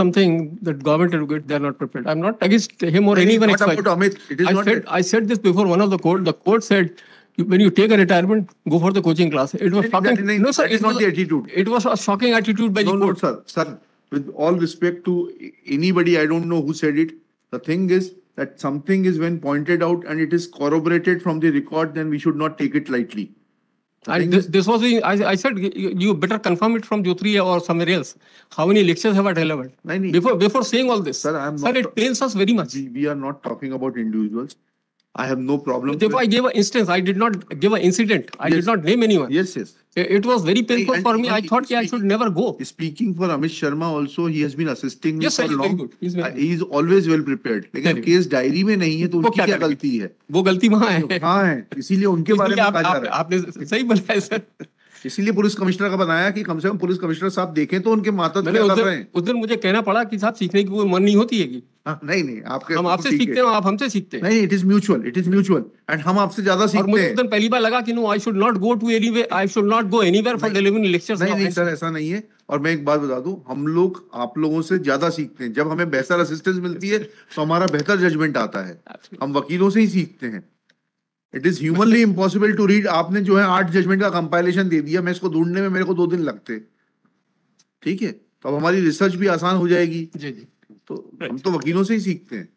something that government educate, they are not prepared. I'm not against him or anyone. XY. about Amit. It is I not. said, I said this before one of the court. The court said, when you take a retirement, go for the coaching class. It was shocking. that- No, sir, it's not the attitude. it was a shocking attitude by No, the no, court. sir, sir, with all respect to anybody, I don't know who said it. The thing is that something is when pointed out and it is corroborated from the record, then we should not take it lightly. Thing this, this was, the- I, I said, you, better confirm it from Jyotri or somewhere else. How many lectures have I delivered? Before, before saying all this. Sir, I am Sir, it pains us very much. We, we are not talking about individuals. I have no problem. Therefore, I gave an instance. I did not give an incident. I Yes. did not name anyone. Yes, yes. It was very painful and for me. I thought कि I should never go. Speaking for Amit Sharma also, he has been assisting me Yes, sir, for very long. good. He's very Uh, He is always well prepared. लेकिन case diary में नहीं है तो उनकी क्या? गलती है वो गलती वहाँ है हाँ है इसीलिए उनके बारे में कहा जा रहा है आपने सही है सर इसीलिए पुलिस कमिश्नर का बनाया कि कम से कम पुलिस कमिश्नर साहब देखें तो उनके माता क्या उस कर रहे दिन हैं उस दिन मुझे कहना पड़ा कि साहब सीखने की कोई मन नहीं होती है कि हाँ, नहीं नहीं आपके हम आपसे सीखते हैं आप हमसे सीखते हैं। नहीं it is mutual it is mutual and हम आपसे ज़्यादा सीखते मुझे हैं। दिन पहली बार लगा कि no I should not go to any I should not go anywhere for delivering lectures नहीं नहीं सर ऐसा नहीं है। और मैं एक बात बता दूँ हम लोग आप लोगों से ज़्यादा सीखते हैं। जब हमें बेहतर असिस्टेंस मिलती है तो हमारा बेहतर जजमेंट आता है। हम वकीलों से ही सीखते हैं। It is humanly impossible to read आपने जो है आठ जजमेंट का कंपाइलेशन दे दिया मैं इसको ढूँढने में मेरे को दो दिन लगते। ठीक है? तो अब हमारी रिसर्च भी आसान हो जाएगी। जी जी। Todo, aquí no se. Este,